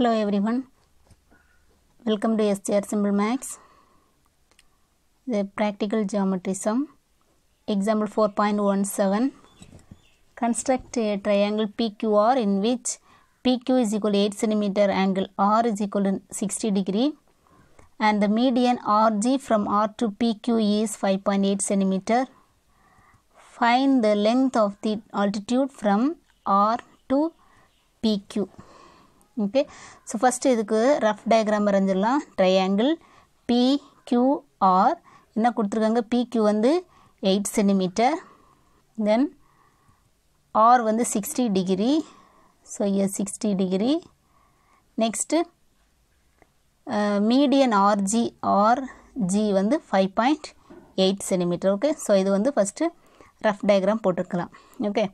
Hello everyone. Welcome to STR Simple Max. The practical geometry sum. Example 4.17. Construct a triangle PQR in which PQ is equal to 8 centimeter angle R is equal to 60 degree and the median RG from R to PQ is 5.8 centimeter. Find the length of the altitude from R to PQ. Okay so first இதுக்கு rough diagram வரைஞ்சிடலாம். Triangle PQR என்ன கொடுத்துருக்காங்க? பிக்யூ வந்து eight centimetre then R வந்து sixty degree so இய sixty degree next median RG RG வந்து five point eight centimetre okay so இது வந்து ஃபஸ்ட்டு ரஃப் டயக்ராம் போட்டிருக்கலாம். ஓகே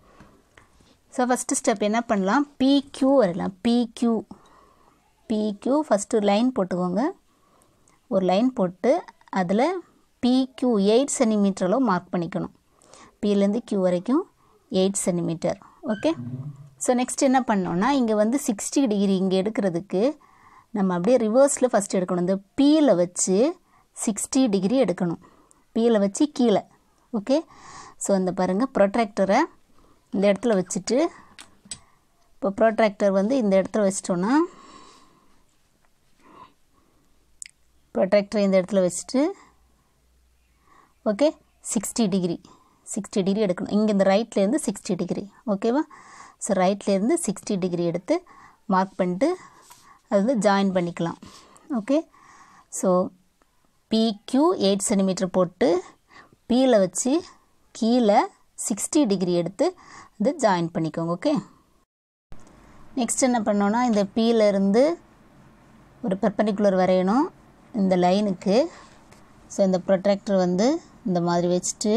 ஸோ ஃபஸ்ட்டு ஸ்டெப் என்ன பண்ணலாம்? பிக்யூ வரலாம். பிக்யூ பிக்யூ ஃபஸ்ட்டு லைன் போட்டுக்கோங்க. ஒரு லைன் போட்டு அதில் பிக்யூ எயிட் சென்டிமீட்டர் அளவு மார்க் பண்ணிக்கணும். பிலேருந்து கியூ வரைக்கும் eight centimetre okay so next என்ன பண்ணோன்னா இங்கே வந்து சிக்ஸ்டி டிகிரி இங்கே எடுக்கிறதுக்கு நம்ம அப்படியே ரிவர்ஸில் ஃபஸ்ட் எடுக்கணும். இந்த பீயில் வச்சு சிக்ஸ்டி டிகிரி எடுக்கணும். பீயில் வச்சு கீழே. ஓகே ஸோ இந்த பாருங்கள் ப்ரொட்ராக்டரை இந்த இடத்துல வச்சுட்டு இப்போ ப்ரோட்ராக்டர் வந்து இந்த இடத்துல வச்சிட்டோன்னா ப்ரோட்ராக்டர் இந்த இடத்துல வச்சுட்டு okay sixty degree sixty degree எடுக்கணும். இங்கே இந்த ரைட்லேருந்து சிக்ஸ்டி டிகிரி ஓகேவா ஸோ ரைட்லேருந்து சிக்ஸ்டி டிகிரி எடுத்து மார்க் பண்ணிட்டு அது வந்து ஜாயின் பண்ணிக்கலாம். Okay so PQ eight centimetre போட்டு பியில் வச்சு கீழே சிக்ஸ்டி டிகிரி எடுத்து இது ஜாயின் பண்ணிக்கோங்க ஓகே நெக்ஸ்ட் என்ன பண்ணோன்னா இந்த பீலேருந்து ஒரு பெர்பனிக்குலர் வரையணும் இந்த லைனுக்கு ஸோ இந்த ப்ரொட்ராக்டர் வந்து இந்த மாதிரி வச்சுட்டு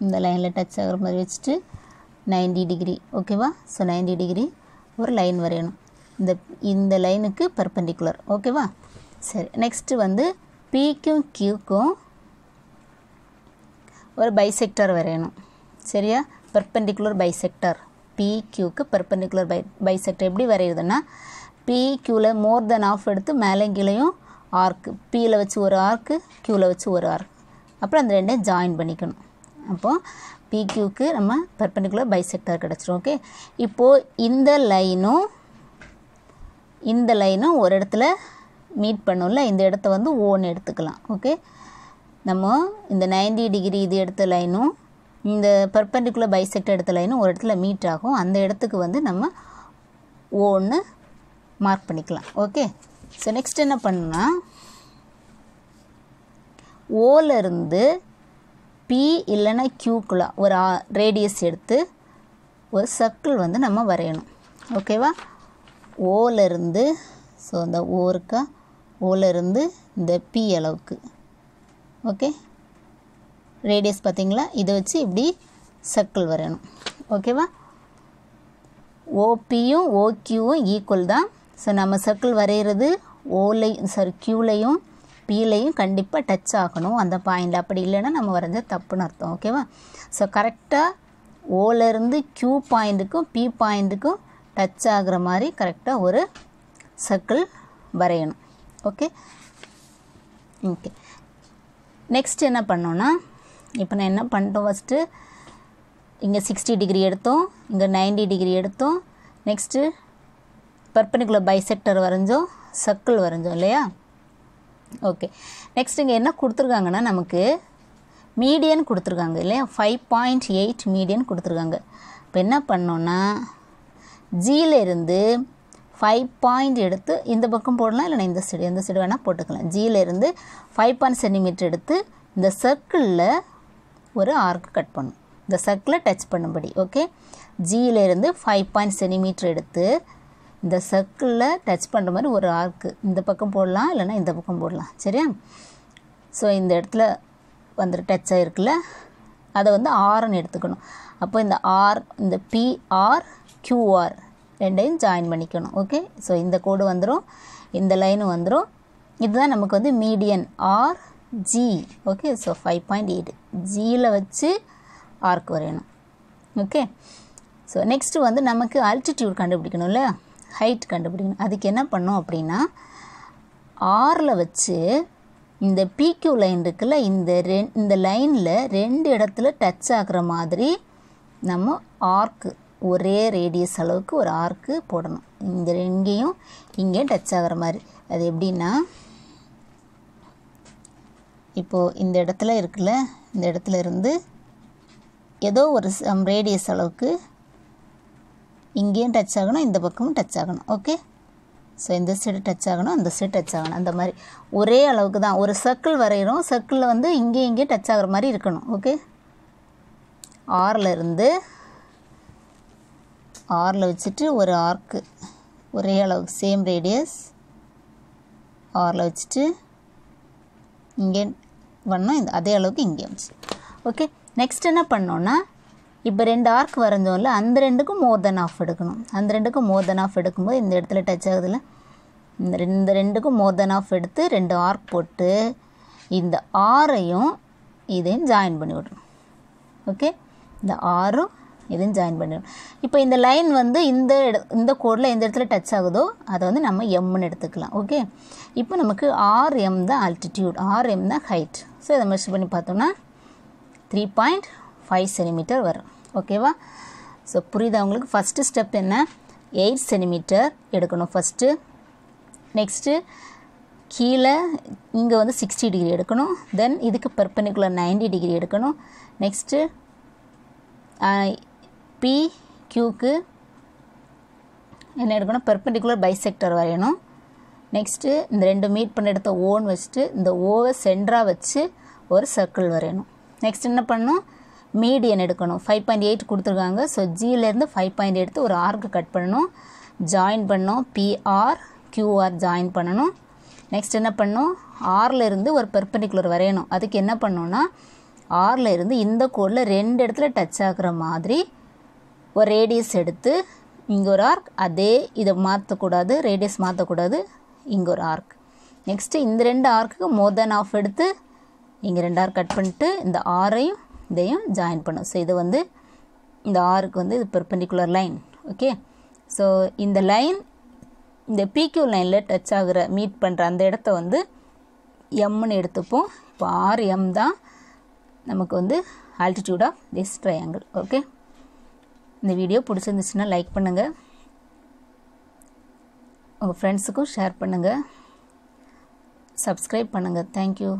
இந்த லைனில் டச் ஆகிற மாதிரி வச்சுட்டு நைன்டி டிகிரி ஓகேவா ஸோ நைன்டி டிகிரி ஒரு லைன் வரையணும். இந்த இந்த லைனுக்கு பர்பண்டிகுலர் ஓகேவா சரி நெக்ஸ்ட்டு வந்து பிக்கும் கியூக்கும் ஒரு பைசெக்டர் வரையணும். சரியா? பெர்பெண்டிகுலர் பைசெக்டர் பிக்யூக்கு பெர்பெண்டிகுலர் பை பைசெக்டர் எப்படி வரைகிறதுன்னா பிக்யூவில் மோர் தென் ஆஃப் எடுத்து மேலே கீழேயும் ஆர்க்கு பியில் வச்சு ஒரு ஆர்க்கு க்யூவில் வச்சு ஒரு ஆர்க் அப்புறம் அந்த ரெண்டையும் ஜாயின் பண்ணிக்கணும். அப்போது பிக்யூக்கு நம்ம பெர்பெண்டிகுலர் பைசெக்டர் கிடச்சிரும் ஓகே இப்போது இந்த லைனும் இந்த லைனும் ஒரு இடத்துல மீட் பண்ணும்ல இந்த இடத்த வந்து ஓன்னு எடுத்துக்கலாம் ஓகே நம்ம இந்த நைன்டி டிகிரி இது எடுத்த லைனும் இந்த பர்பண்டிகுலர் பைசெக்ட் எடுத்த லைனும் ஒரு இடத்துல மீட் ஆகும். அந்த இடத்துக்கு வந்து நம்ம ஓன்னு மார்க் பண்ணிக்கலாம். ஓகே ஸோ நெக்ஸ்ட் என்ன பண்ணுன்னா ஓலேருந்து பி இல்லைன்னா க்யூக்குள்ள ஒரு ரேடியஸ் எடுத்து ஒரு சர்க்கிள் வந்து நம்ம வரையணும். ஓகேவா ஓலேருந்து ஸோ அந்த ஓ இருக்கா? ஓலேருந்து இந்த பி அளவுக்கு. ஓகே? ரேடியஸ் பார்த்தீங்களா? இதை வச்சு இப்படி சர்க்கிள் வரையணும். ஓகேவா? ஓபியும் ஓக்யூவும் ஈக்குவல் தான். ஸோ நம்ம சர்க்கிள் வரைகிறது ஓலையும் சாரி க்யூலையும் பீலையும் கண்டிப்பாக டச் ஆகணும். அந்த பாயிண்டில் அப்படி இல்லைன்னா நம்ம வரைஞ்ச தப்புன்னு அர்த்தம். ஓகேவா? ஸோ கரெக்டாக ஓலேருந்து க்யூ பாயிண்ட்டுக்கும் பி பாயிண்ட்டுக்கும் டச் ஆகிற மாதிரி கரெக்டாக ஒரு சர்க்கிள் வரையணும். ஓகே? ஓகே நெக்ஸ்ட் என்ன பண்ணோன்னா இப்போ நான் என்ன பண்ணிட்டோம் ஃபஸ்ட்டு இங்கே சிக்ஸ்டி டிகிரி எடுத்தோம் இங்கே நைன்டி டிகிரி எடுத்தோம். நெக்ஸ்ட்டு பர்பனிக்குலர் பைசெக்டர் வரைஞ்சோம் சர்க்கிள் வரைஞ்சோம் இல்லையா? ஓகே நெக்ஸ்ட் இங்கே என்ன கொடுத்துருக்காங்கன்னா நமக்கு மீடியன் கொடுத்துருக்காங்க இல்லையா? ஃபைவ் பாயிண்ட் எயிட் மீடியன் கொடுத்துருக்காங்க. இப்போ என்ன பண்ணோன்னா ஜியிலேருந்து ஃபைவ் பாயிண்ட் எடுத்து இந்த பக்கம் போடலாம் இல்லைனா இந்த சைடு எந்த சைடு வேணால் போட்டுக்கலாம். ஜியிலேருந்து ஃபைவ் பாயிண்ட் சென்டிமீட்டர் எடுத்து இந்த சர்க்கிளில் ஒரு ஆர்க் கட் பண்ணும் இந்த சர்க்கிளை டச் பண்ணும்படி ஓகே ஜியிலேருந்து ஃபைவ் பாயிண்ட் சென்டிமீட்டர் எடுத்து இந்த சர்க்கிளில் டச் பண்ணுற மாதிரி ஒரு ஆர்க்கு இந்த பக்கம் போடலாம் இல்லைனா இந்த பக்கம் போடலாம். சரியா? ஸோ இந்த இடத்துல வந்துட்டு டச் ஆகிருக்குல்ல அதை வந்து ஆர்னு எடுத்துக்கணும். அப்போ இந்த ஆர் இந்த பிஆர் கியூஆர் ரெண்டையும் ஜாயின் பண்ணிக்கணும். ஓகே ஸோ இந்த கோடு வந்துடும் இந்த லைனும் வந்துடும் இதுதான் நமக்கு வந்து median R G okay so five point eight ஜியில் வச்சு ஆர்க் வரையணும். ஓகே ஸோ நெக்ஸ்ட்டு வந்து நமக்கு ஆல்டிடியூட் கண்டுபிடிக்கணும்ல ஹைட் கண்டுபிடிக்கணும். அதுக்கு என்ன பண்ணோம் அப்படின்னா ஆரில் வச்சு இந்த பிக்யூ லைன் இருக்குல்ல இந்த ரெ இந்த லைனில் ரெண்டு இடத்துல டச் ஆகிற மாதிரி நம்ம ஆர்க்கு ஒரே ரேடியஸ் அளவுக்கு ஒரு ஆர்க்கு போடணும். இந்த இங்கேயும் இங்கேயும் டச் ஆகிற மாதிரி. அது எப்படின்னா இப்போது இந்த இடத்துல இருக்குல்ல இந்த இடத்துல இருந்து ஏதோ ஒரு ரேடியஸ் அளவுக்கு இங்கேயும் டச் ஆகணும் இந்த பக்கமும் டச் ஆகணும். ஓகே ஸோ இந்த சைடு டச் ஆகணும் அந்த சைடு டச் ஆகணும். அந்த மாதிரி. ஒரே அளவுக்கு தான். ஒரு சர்க்கிள் வரைகிறோம் சர்க்கிளில் வந்து இங்கேயும் இங்கேயும் டச் ஆகிற மாதிரி இருக்கணும். ஓகே ஆறில் இருந்து ஆரில் வச்சுட்டு ஒரு ஆர்க்கு ஒரே அளவுக்கு சேம் ரேடியஸ் ஆரில் வச்சுட்டு இங்கே பண்ணோம் இந்த அதே அளவுக்கு இங்கே வந்துச்சு ஓகே நெக்ஸ்ட் என்ன பண்ணோன்னா இப்போ ரெண்டு ஆர்க் வரைஞ்சோம்ல அந்த ரெண்டுக்கும் மோர் தென் ஆஃப் எடுக்கணும். அந்த ரெண்டுக்கும் மோர் தென் ஆஃப் எடுக்கும்போது இந்த இடத்துல டச் ஆகுதுல்ல? இந்த ரெண்டு ரெண்டுக்கும் மோர் தென் ஆஃப் எடுத்து ரெண்டு ஆர்க் போட்டு இந்த ஆரையும் இதையும் ஜாயின் பண்ணி விடணும். ஓகே இந்த ஆறும் இதையும் ஜாயின் பண்ணிடும் இப்போ இந்த லைன் வந்து இந்த இட இந்த கோடில் எந்த இடத்துல டச் ஆகுதோ அதை வந்து நம்ம எம்னு எடுத்துக்கலாம் ஓகே இப்போ நமக்கு ஆர் எம் தான் ஆல்டிடியூட் ஆர் எம் தான் ஹைட் ஸோ இதை மெஷர் பண்ணி பார்த்தோம்னா த்ரீ பாயிண்ட் ஃபைவ் சென்டிமீட்டர் வரும் ஓகேவா ஸோ புரியுதா உங்களுக்கு? ஃபஸ்ட்டு ஸ்டெப் என்ன? எயிட் சென்டிமீட்டர் எடுக்கணும் ஃபஸ்ட்டு நெக்ஸ்ட்டு கீழே இங்கே வந்து சிக்ஸ்டி டிகிரி எடுக்கணும். தென் இதுக்கு பெர்பெண்டிகுலர் நைன்டி டிகிரி எடுக்கணும். நெக்ஸ்ட்டு பி க்யூக்கு என்ன எடுக்கணும்? பெர்பெண்டிகுலர் பைசெக்டர் வரையணும். நெக்ஸ்ட்டு இந்த ரெண்டு மீட் பண்ண இடத்த ஓன் வச்சுட்டு இந்த ஓவை சென்டராக வச்சு ஒரு சர்க்கிள் வரையணும். நெக்ஸ்ட் என்ன பண்ணணும் மீடியன் எடுக்கணும். ஃபைவ் பாயிண்ட் எயிட் கொடுத்துருக்காங்க. ஸோ ஜியிலேருந்து ஃபைவ் பாயிண்ட் எடுத்து ஒரு ஆர்க்கு கட் பண்ணணும். ஜாயின் பண்ணோம் பிஆர் கியூஆர் ஜாயின் பண்ணணும். நெக்ஸ்ட் என்ன பண்ணணும் ஆரில் இருந்து ஒரு பெர்பெண்டிகுலர் வரையணும். அதுக்கு என்ன பண்ணோன்னா ஆரில் இருந்து இந்த கோடில் ரெண்டு இடத்துல டச் ஆகுற மாதிரி ஒரு ரேடியஸ் எடுத்து இங்கே ஒரு ஆர்க் அதே இதை மாற்றக்கூடாது ரேடியஸ் மாற்றக்கூடாது இங்கே ஒரு ஆர்க் நெக்ஸ்ட்டு இந்த ரெண்டு ஆர்க்குக்கு மோர் தேன் ஆஃப் எடுத்து இங்கே ரெண்டு ஆர்க் கட் பண்ணிட்டு இந்த ஆரையும் இதையும் ஜாயின் பண்ணும். ஸோ இது வந்து இந்த ஆருக்கு வந்து இது பெர்பெண்டிகுலர் லைன் ஓகே ஸோ இந்த லைன் இந்த பிக்யூ லைனில் டச் ஆகிற மீட் பண்ணுற அந்த இடத்த வந்து எம்னு எடுத்துப்போம். இப்போ ஆர் எம் தான் நமக்கு வந்து altitude of this triangle okay இந்த வீடியோ பிடிச்சிருந்துச்சுன்னா லைக் பண்ணுங்கள் உங்கள் ஃப்ரெண்ட்ஸுக்கும் ஷேர் பண்ணுங்கள் சப்ஸ்கிரைப் பண்ணுங்கள் தேங்க்யூ